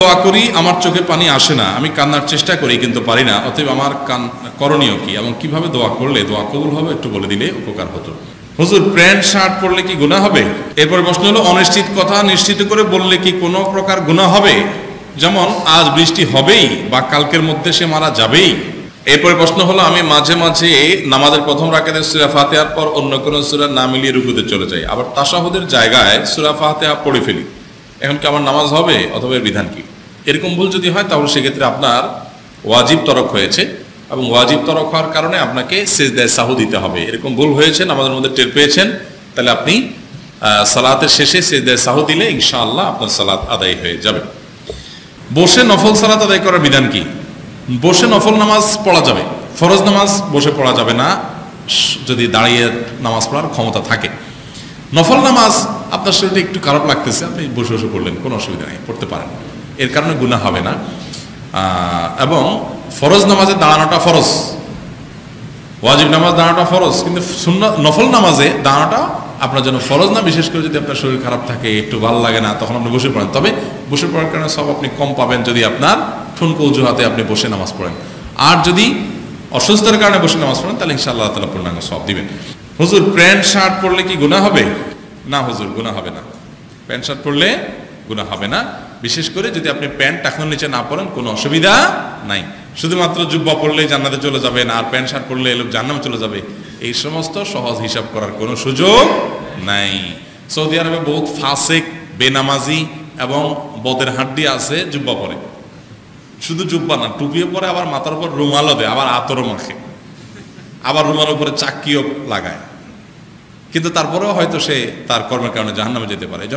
দোয়া করি, আমার চোখে পানি আসে না। আমি কান্নার চেষ্টা করি কিন্তু পারি না। অতএব আমার কান, করণীয় কি? এবং কীভাবে দোয়া করলে দোয়া কবুল হবে একটু বলে দিলে উপকার হতো। হুজুর, প্যান্ট, শার্ট পরলে কি গুণা হবে? এরপর প্রশ্ন হলো, অনিশ্চিত কথা নিশ্চিত করে বললে কি কোনো প্রকার গুণা হবে? যেমন, আজ বৃষ্টি হবেই বা কালকের মধ্যে সে মারা যাবেই। এরপরে প্রশ্ন হলো, আমি মাঝে মাঝে নামাজের প্রথম রাকাতের সুরা ফাতেহার পর অন্য কোনো সুরা না মিলিয়ে রুকুতে চলে যাই। আবার তাসাহুদের জায়গায় সুরা ফাতেহা পড়ে ফেলি। এখন কি আমার নামাজ হবে? অথবা বিধান কি? এরকম ভুল যদি হয়, তাহলে সেক্ষেত্রে আপনার ওয়াজিব তরক হয়েছে এবং ওয়াজিব তরক হওয়ার কারণে আপনাকে সেজদায় সাহু দিতে হবে। এরকম ভুল হয়েছেন আমাদের মধ্যে টের পেয়েছেন, তাহলে আপনি সালাতের শেষে সেজদায় সাহু দিলে ইনশাআল্লাহ আপনার সালাত আদায় হয়ে যাবে। বসে নফল সালাত আদায় করার বিধান কি? বসে নফল নামাজ পড়া যাবে। ফরজ নামাজ বসে পড়া যাবে না। যদি দাঁড়িয়ে নামাজ পড়ার ক্ষমতা থাকে। নফল নামাজ আপনার শরীরে একটু খারাপ লাগতেছে, আপনি বসে বসে পড়লেন, কোনো অসুবিধা নেই, পড়তে পারেন। এর কারণে গুণা হবে না। এবং ফরজ নামাজে দাঁড়ানোটা ফরজ। ওয়াজিব নামাজ দাঁড়ানোটা ফরজ, কিন্তু সুন্নাত নফল নামাজে দাঁড়ানোটা আপনার জন্য ফরজ না। বিশেষ করে যদি আপনার শরীর খারাপ থাকে, একটু ভালো লাগে না, তখন আপনি বসে পড়েন। তবে বসে পড়ার কারণে সব আপনি কম পাবেন যদি আপনার ঠুনকো অজুহাতে আপনি বসে নামাজ পড়েন। আর যদি অসুস্থতার কারণে বসে নামাজ পড়েন, তাহলে ইনশাআল্লাহ তালা পূর্ণাঙ্গ সব দিবেন। হুজুর, প্যান্ট, শার্ট পরলে কি গুণা হবে? না হুজুর গুণা হবে না। প্যান্ট, শার্ট পরলে গুণা হবে না। বিশেষ করে যদি আপনি প্যান্ট টাকানোর নিচে না পরেন, কোনো অসুবিধা নাই। শুধুমাত্র জুব্বা পরলেই জান্নাতে চলে যাবেন আর প্যান্ট, শার্ট পরলে লোক জান্নামে চলে যাবে। এই সমস্ত সহজ হিসাব করার কোনো সুযোগ নাই। সৌদি আরবে বহুত ফাসেক, বেনামাজি এবং বদের হাড্ডি আছে জুব্বা পরে। শুধু জুব্বা না, টুপিও পরে, আবার মাথার উপর রুমালও দেয়, আবার আতরও মাখে। আবার রুমালের উপরে চাকিও লাগায়। কিন্তু তারপরেও হয়তো সে তার কর্মের কারণে জাহান্নামে যেতে পারে। এই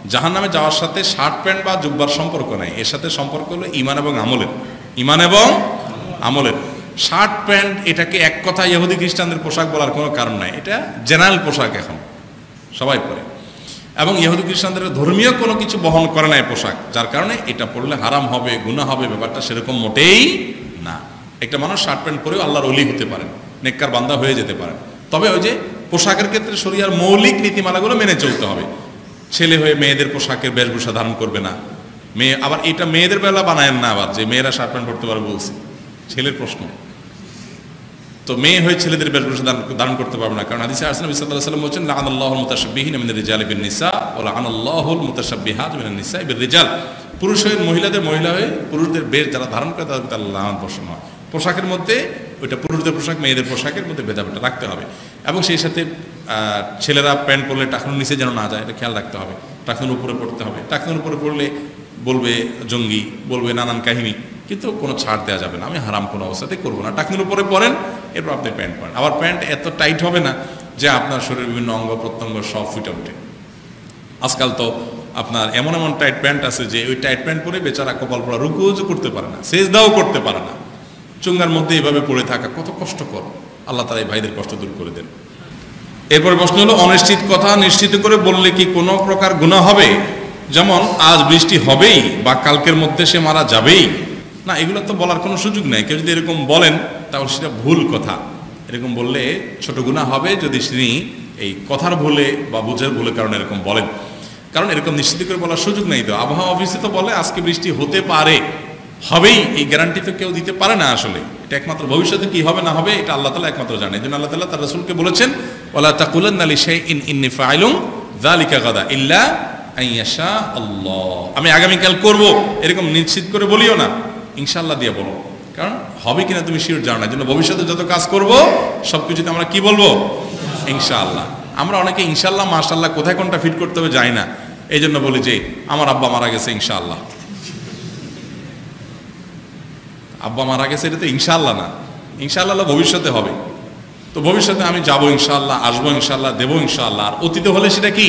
জন্য জাহান্নামে যাওয়ার সাথে শার্ট প্যান্ট বা জুব্বার সম্পর্ক নাই। এর সাথে সম্পর্ক হলো ইমান এবং আমলের। ইমান এবং আমলের। শার্ট প্যান্ট এটাকে এক কথা ইহুদি খ্রিস্টানদের পোশাক বলার কোনো কারণ নাই। এটা জেনারেল পোশাক এখন। সবাই পরে। এবং ইহুদি খ্রিস্টানদের ধর্মীয় কোনো কিছু বহন করে না পোশাক, যার কারণে এটা পড়লে হারাম হবে, গুনাহ হবে, ব্যাপারটা সেরকম মোটেই না। একটা মানুষ শার্ট প্যান্ট পরেও আল্লাহর অলি হতে পারেন নেককার বান্দা হয়ে যেতে পারেন তবে ওই যে পোশাকের ক্ষেত্রে শরিয়ার মৌলিক নীতিমালাগুলো মেনে চলতে হবে। ছেলে হয়ে মেয়েদের পোশাকের বেশভূষা ধারণ করবে না। মেয়ে, আবার এটা মেয়েদের বেলা বানায় না আবার, যে মেয়েরা শার্ট প্যান্ট পরতে পারে বলছি। ছেলের প্রশ্ন। তো মেয়ে হয়ে ছেলেদের বেশভূষা ধারণ- করতে পারবে না। কারণ হাদিসে আসলাম সাল্লাহ সাল্লাম বলছেন লান আল্লাহুল মুতাশাব্বিহিন মিনার রিজাল বিন নিসা ও লান আল্লাহুল মুতাশাব্বিহাত মিনান নিসা বির রিজাল পুরুষ হয়ে মহিলাদের, মহিলা হয়ে পুরুষদের বেশ যারা ধারণ করে তাদের তার লান পোষণ হয়। পোশাকের মধ্যে ওইটা পুরুষদের পোশাক, মেয়েদের পোশাকের মধ্যে ভেদাভেদটা রাখতে হবে। এবং সেই সাথে ছেলেরা প্যান্ট পরলে টাকনুর নিচে যেন না যায়, এটা খেয়াল রাখতে হবে। টাকনুর উপরে পড়তে হবে। টাকনুর উপরে পড়লে বলবে জঙ্গি, বলবে নানান কাহিনী, কিন্তু কোনো ছাড় দেওয়া যাবে না। আমি হারাম কোনো অবস্থাতে করব না। টাকনুর উপরে পরেন এরপর আপনি প্যান্ট পরেন। আবার প্যান্ট এত টাইট হবে না যে আপনার শরীরের বিভিন্ন অঙ্গ প্রত্যঙ্গ সব ফুটে ওঠে। আজকাল তো আপনার এমন এমন টাইট প্যান্ট আছে যে ওই টাইট প্যান্ট পরে বেচারা কপাল পড়া রুকুজও করতে পারে না সেজদাও করতে পারে না। চুঙ্গার মধ্যে এইভাবে পড়ে থাকা কত কষ্টকর। আল্লাহ তালা এই ভাইদের কষ্ট দূর করে দেন। এরপর প্রশ্ন হলো, অনিশ্চিত কথা নিশ্চিত করে বললে কি কোনো প্রকার গুণা হবে? যেমন, আজ বৃষ্টি হবেই বা কালকের মধ্যে সে মারা যাবেই। না, এগুলো তো বলার কোনো সুযোগ নেই। কেউ যদি এরকম বলেন, তাহলে সেটা ভুল কথা। এরকম বললে ছোট গুণা হবে যদি তিনি এই কথার ভুলে বা বুঝের ভুলের কারণে এরকম বলেন। কারণ এরকম নিশ্চিত করে বলার সুযোগ নেই তো। আবহাওয়া অফিসে তো বলে, আজকে বৃষ্টি হতে পারে। হবেই, এই গ্যারান্টি তো কেউ দিতে পারে না আসলে। এটা একমাত্র ভবিষ্যতে কি হবে না হবে, এটা আল্লাহ তালা একমাত্র জানে। এই জন্য আল্লাহ তালা তার রসুলকে বলেছেন ওলা তাকুলান আলী শাই ইন ইন্নি ফাইলুম যালিকা গাদা ইল্লা আইয়াশা আল্লাহ। আমি আগামীকাল করব, এরকম নিশ্চিত করে বলিও না। ইনশাল্লাহ দিয়ে বলো কারণ হবে কিনা তুমি শিওর জানো না জন্য ভবিষ্যতে যত কাজ করব সব কিছুতে আমরা কি বলব? ইনশাআল্লাহ। আমরা অনেকে ইনশাআল্লাহ, মাশাআল্লাহ কোথায় কোনটা ফিট করতে হবে যাই না। এই জন্য বলি যে, আমার আব্বা মারা গেছে ইনশাআল্লাহ। আব্বা মারা গেছে, এটা তো ইনশাল্লাহ না। ইনশাআল্লাহ হলো ভবিষ্যতে হবে। তো ভবিষ্যতে আমি যাব ইনশাল্লাহ আসব ইনশাল্লাহ দেবো ইনশাল্লাহ আর অতীতে হলে সেটা কি?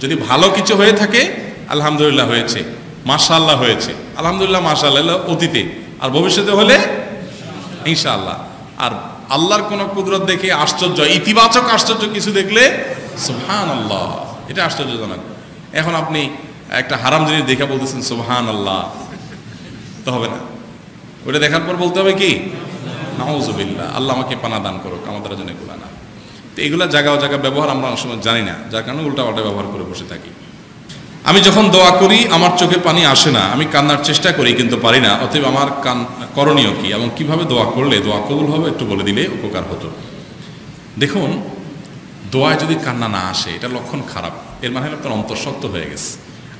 যদি ভালো কিছু হয়ে থাকে, আলহামদুলিল্লাহ হয়েছে। মাশাআল্লাহ হয়েছে। আলহামদুলিল্লাহ, মাশাআল্লাহ হলো অতীতে। আর ভবিষ্যতে হলে? ইনশাল্লাহ আর আল্লাহর কোন কুদরত দেখে আশ্চর্য, ইতিবাচক আশ্চর্য কিছু দেখলে সুবহান আল্লাহ এটা আশ্চর্যজনক। এখন আপনি একটা হারাম জিনিস দেখে বলতেছেন সুবহান আল্লাহ তো হবে না। ওটা দেখার পর বলতে হবে কি? নাউজুবিল্লাহ, আল্লাহ আমাকে পানা দান করুক, আমাদের জন্য এগুলো না। তো এগুলো জায়গা জায়গা ব্যবহার আমরা অনেক সময় জানি না, যার কারণে উল্টা পাল্টা ব্যবহার করে বসে থাকি। আমি যখন দোয়া করি, আমার চোখে পানি আসে না, আমি কান্নার চেষ্টা করি কিন্তু পারি না, অতএব আমার কান করণীয় কি এবং কীভাবে দোয়া করলে, দোয়া কবুল হবে একটু বলে দিলে উপকার হতো। দেখুন, দোয়ায় যদি কান্না না আসে, এটা লক্ষণ খারাপ। এর মানে আপনার অন্তঃশক্ত হয়ে গেছে।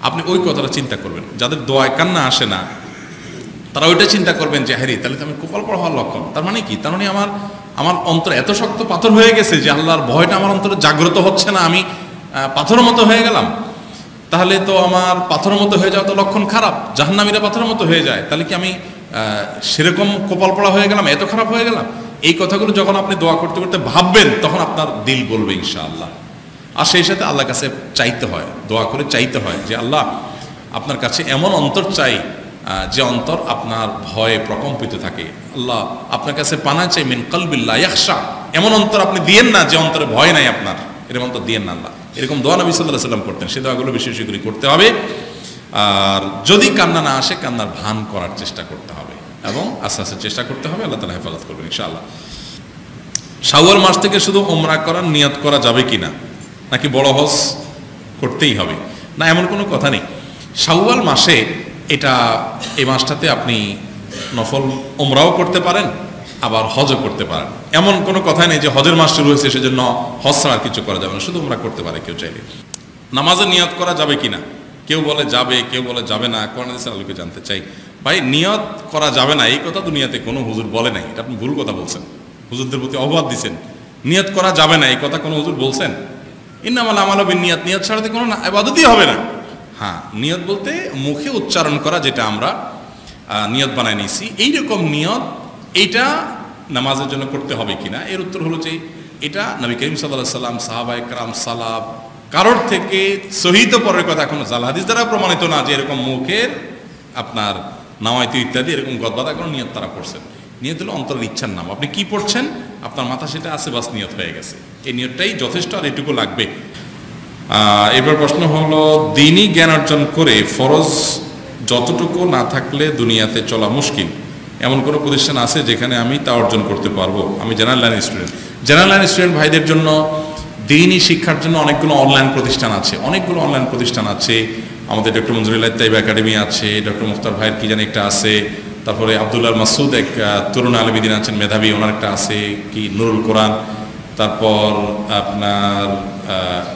আপনি ওই কথাটা চিন্তা করবেন, যাদের দোয়ায় কান্না আসে না তারা ওইটা চিন্তা করবেন যে হ্যারি তাহলে তো আমি কপাল পড়া হওয়ার লক্ষণ। তার মানে কি? তার মানে আমার আমার অন্তর এত শক্ত পাথর হয়ে গেছে যে আল্লাহর ভয়টা আমার অন্তরে জাগ্রত হচ্ছে না, আমি পাথরের মতো হয়ে গেলাম। তাহলে তো আমার পাথরের মতো হয়ে যাওয়া তো লক্ষণ খারাপ, জাহান্নামীরা পাথরের মতো হয়ে যায়। তাহলে কি আমি সেরকম কপাল পড়া হয়ে গেলাম, এত খারাপ হয়ে গেলাম? এই কথাগুলো যখন আপনি দোয়া করতে করতে ভাববেন, তখন আপনার দিল বলবে ইনশাআল্লাহ। আর সেই সাথে আল্লাহর কাছে চাইতে হয়, দোয়া করে চাইতে হয় যে, আল্লাহ, আপনার কাছে এমন অন্তর চাই যে অন্তর আপনার ভয়ে প্রকম্পিত থাকে। আল্লাহ আপনার কাছে পানা চাই, মিন কলবিল্লা ইয়াকশা এমন অন্তর আপনি দিয়েন না যে অন্তরে ভয় নাই আপনার। এরকম অন্তর দিয়েন না আল্লাহ। এরকম দোয়া নবী সাল্লাহ সাল্লাম করতেন। সে দোয়াগুলো বেশি বেশি করে করতে হবে। আর যদি কান্না না আসে, কান্নার ভান করার চেষ্টা করতে হবে। এবং আস্তে আস্তে চেষ্টা করতে হবে, আল্লাহ তালা হেফাজত করবেন, ইনশাআল্লাহ। শাওয়াল মাস থেকে শুধু ওমরা করার নিয়ত করা যাবে কি না নাকি বড় হজ করতেই হবে? না, এমন কোনো কথা নেই। শাওয়াল মাসে এটা এই মাসটাতে আপনি নফল ওমরাও করতে পারেন, আবার হজও করতে পারেন। এমন কোনো কথাই নেই যে হজের মাস শুরু হয়েছে, সেজন্য হজ ছাড়া কিছু করা যাবে না, শুধু ওমরা করতে পারে কেউ চাইলে। নামাজের নিয়ত করা যাবে কি না কেউ বলে যাবে, কেউ বলে যাবে না, কোরআন আলোকে জানতে চাই। ভাই, নিয়ত করা যাবে না, এই কথা দুনিয়াতে কোনো হুজুর বলে নাই, এটা আপনি ভুল কথা বলছেন। হুজুরদের প্রতি অবাদ দিচ্ছেন নিয়ত করা যাবে না, এই কথা কোনো হুজুর বলছেন? ইন্নামাল আমাল নিয়ত নিয়ত ছাড়াতে কোনো না আবাদতই হবে না। হ্যাঁ নিয়ত বলতে মুখে উচ্চারণ করা যেটা আমরা নিয়ত বানায় নিয়েছি। এইরকম নিয়ত, এইটা নামাজের জন্য করতে হবে কিনা? এর উত্তর হলো যে, এটা নবী করিম সাল্লাহ সাল্লাম সাহাবাই কারাম সালাব কারোর থেকে সহিত পরের কথা এখনও জাল হাদিস দ্বারা প্রমাণিত না যে এরকম মুখের আপনার নামায়তু ইত্যাদি, এরকম গদবাদা কোনো নিয়ত তারা করছেন। নিয়ত হলো অন্তরের ইচ্ছার নাম। আপনি কি পড়ছেন? আপনার মাথা সেটা আছে বাস নিয়ত হয়ে গেছে। এই নিয়তটাই যথেষ্ট আর এটুকু লাগবে। এবার প্রশ্ন হলো, দিনই জ্ঞান অর্জন করে ফরজ যতটুকু না থাকলে দুনিয়াতে চলা মুশকিল। এমন কোনো প্রতিষ্ঠান আছে যেখানে আমি তা অর্জন করতে পারব? আমি general line student general line student ভাইদের জন্য দিনই শিক্ষার জন্য অনেকগুলো অনলাইন প্রতিষ্ঠান আছে। অনেকগুলো অনলাইন প্রতিষ্ঠান আছে। আমাদের ডক্টর মঞ্জুরুল্লাহ তাইব একাডেমি আছে ডক্টর মুখতার ভাইয়ের কি জানি একটা আছে, তারপরে আবদুল্লাহ মাসুদ এক তরুণ আলমীদিন আছেন, মেধাবী, ওনার একটা আছে কি, নুরুল কোরআন। তারপর আপনার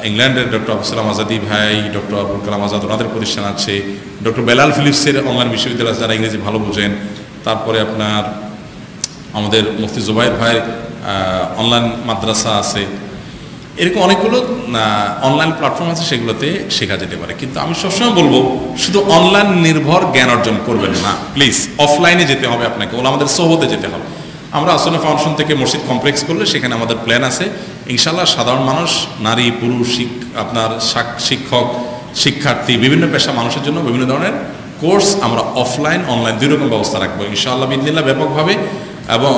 ইংল্যান্ডের ডক্টর আবুল সালাম আজাদি ভাই, ডক্টর আবুল কালাম আজাদ, ওনাদের প্রতিষ্ঠান আছে। ডক্টর বেলাল ফিলিপসের অনলাইন বিশ্ববিদ্যালয় যারা ইংরেজি ভালো বোঝেন। তারপরে আপনার আমাদের মুফতি জুবাইর ভাইয়ের অনলাইন মাদ্রাসা আছে। এরকম অনেকগুলো অনলাইন প্ল্যাটফর্ম আছে সেগুলোতে শেখা যেতে পারে। কিন্তু আমি সবসময় বলব, শুধু অনলাইন নির্ভর জ্ঞান অর্জন করবেন না। প্লিজ অফলাইনে যেতে হবে আপনাকে। ওলা আমাদের সহতে যেতে হবে। আমরা আসনে ফাউন্ডেশন থেকে মসজিদ কমপ্লেক্স করলে সেখানে আমাদের প্ল্যান আছে। ইনশাল্লাহ সাধারণ মানুষ, নারী, পুরুষ আপনার শিক্ষক, শিক্ষার্থী, বিভিন্ন পেশা মানুষের জন্য বিভিন্ন ধরনের কোর্স আমরা অফলাইন, অনলাইন দুই রকম ব্যবস্থা রাখব। ইনশাআল্লাহ বিদিল্লা ব্যাপকভাবে এবং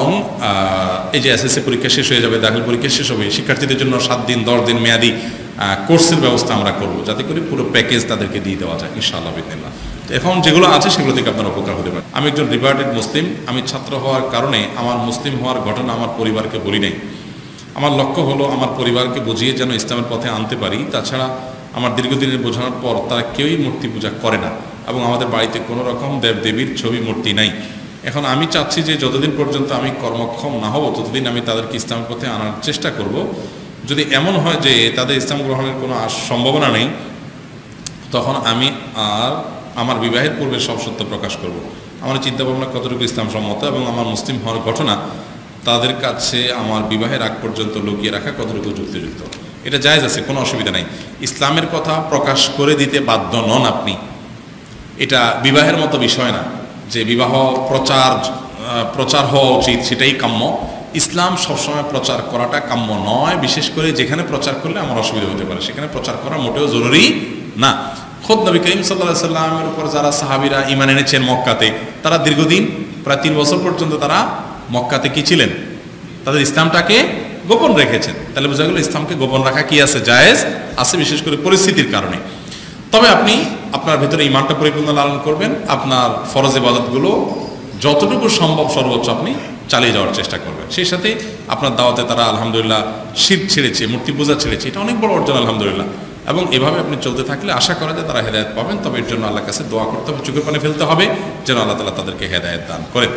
এই যে এসএসসি পরীক্ষা শেষ হয়ে যাবে, দাখিল পরীক্ষা শেষ হবে, শিক্ষার্থীদের জন্য সাত দিন, দশ দিন মেয়াদি কোর্সের ব্যবস্থা আমরা করব। যাতে করে পুরো প্যাকেজ তাদেরকে দিয়ে দেওয়া যায়, ইনশাআল্লাহ বিদিল্লা এখন যেগুলো আছে সেগুলো থেকে আপনার উপকার হতে পারে আমি একজন রিভার্টেড মুসলিম, আমি ছাত্র হওয়ার কারণে আমার মুসলিম হওয়ার ঘটনা আমার পরিবারকে বলি নাই। আমার লক্ষ্য হলো আমার পরিবারকে বুঝিয়ে যেন ইসলামের পথে আনতে পারি, তাছাড়া আমার দীর্ঘদিনের বোঝানোর পর তারা কেউই মূর্তি পূজা করে না এবং আমাদের বাড়িতে কোনো রকম দেব দেবীর ছবি মূর্তি নাই। এখন আমি চাচ্ছি যে যতদিন পর্যন্ত আমি কর্মক্ষম না হব, ততদিন আমি তাদেরকে ইসলামের পথে আনার চেষ্টা করব। যদি এমন হয় যে তাদের ইসলাম গ্রহণের কোনো সম্ভাবনা নেই, তখন আমি আর আমার বিবাহের পূর্বে সব সত্য প্রকাশ করব। আমার চিন্তা ভাবনা কতটুকু ইসলাম সম্মত এবং আমার মুসলিম হওয়ার ঘটনা, তাদের কাছে আমার বিবাহের আগ পর্যন্ত লুকিয়ে রাখা কতটুকু যুক্তিযুক্ত? এটা জায়জ আছে, কোনো অসুবিধা নাই। ইসলামের কথা প্রকাশ করে দিতে বাধ্য নন আপনি। এটা বিবাহের মতো বিষয় না, যে বিবাহ প্রচার প্রচার হওয়া উচিত, সেটাই কাম্য। ইসলাম সবসময় প্রচার করাটা কাম্য নয়, বিশেষ করে যেখানে প্রচার করলে আমার অসুবিধা হতে পারে, সেখানে প্রচার করা মোটেও জরুরি না। খোদ নবী করিম সাল্লা সাল্লামের উপর যারা সাহাবিরা ইমান এনেছেন মক্কাতে, তারা দীর্ঘদিন, প্রায় তিন বছর পর্যন্ত তারা মক্কাতে কি ছিলেন? তাদের ইসলামটাকে গোপন রেখেছেন। তাহলে বোঝা গেল ইসলামকে গোপন রাখা কি আছে? জায়েজ আছে বিশেষ করে পরিস্থিতির কারণে। তবে আপনি আপনার ভেতরে ইমানটা পরিপূর্ণ লালন করবেন, আপনার ফরজ ইবাদতগুলো যতটুকু সম্ভব সর্বোচ্চ আপনি চালিয়ে যাওয়ার চেষ্টা করবেন। সেই সাথে আপনার দাওয়াতে তারা আলহামদুলিল্লাহ শীত ছেড়েছে, মূর্তি পূজা ছেড়েছে, এটা অনেক বড় অর্জন আলহামদুলিল্লাহ। এবং এভাবে আপনি চলতে থাকলে আশা করা যায় তারা হেদায়ত পাবেন। তবে এর জন্য আল্লাহর কাছে দোয়া করতে হবে চোখের পানি ফেলতে হবে, যেন আল্লাহ তালা তাদেরকে হেদায়ত দান করেন।